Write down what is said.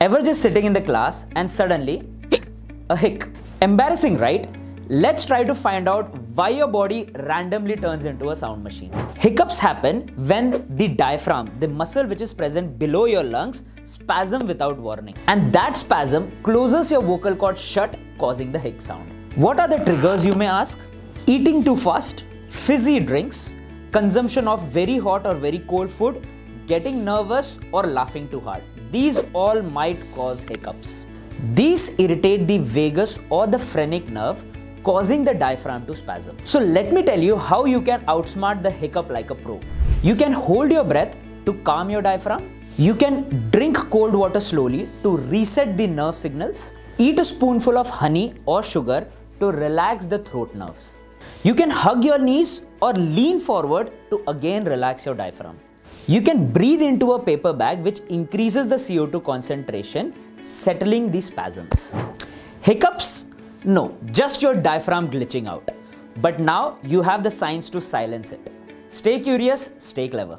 Ever just sitting in the class and suddenly a hic? Embarrassing, right? Let's try to find out why your body randomly turns into a sound machine. Hiccups happen when the diaphragm, the muscle which is present below your lungs, spasm without warning. And that spasm closes your vocal cord shut, causing the hic sound. What are the triggers you may ask? Eating too fast, fizzy drinks, consumption of very hot or very cold food, getting nervous or laughing too hard. These all might cause hiccups. These irritate the vagus or the phrenic nerve causing the diaphragm to spasm. So let me tell you how you can outsmart the hiccup like a pro. You can hold your breath to calm your diaphragm. You can drink cold water slowly to reset the nerve signals. Eat a spoonful of honey or sugar to relax the throat nerves. You can hug your knees or lean forward to again relax your diaphragm. You can breathe into a paper bag which increases the CO2 concentration, settling the spasms. Hiccups no, just your diaphragm glitching out. But now you have the science to silence it. Stay curious, stay clever.